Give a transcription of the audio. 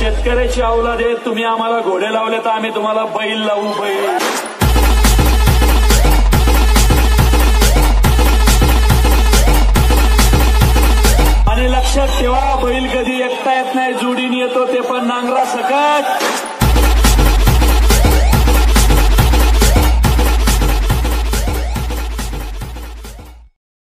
शेतकऱ्याची अवलाद आहे. तुम्ही आम्हाला घोडे लावले तर आम्ही तुम्हाला बैल लावू बैल. आणि लक्षात ठेवा बैल कधी एकता येत नाही जुडीने येतो ते पण नांगरा सकट.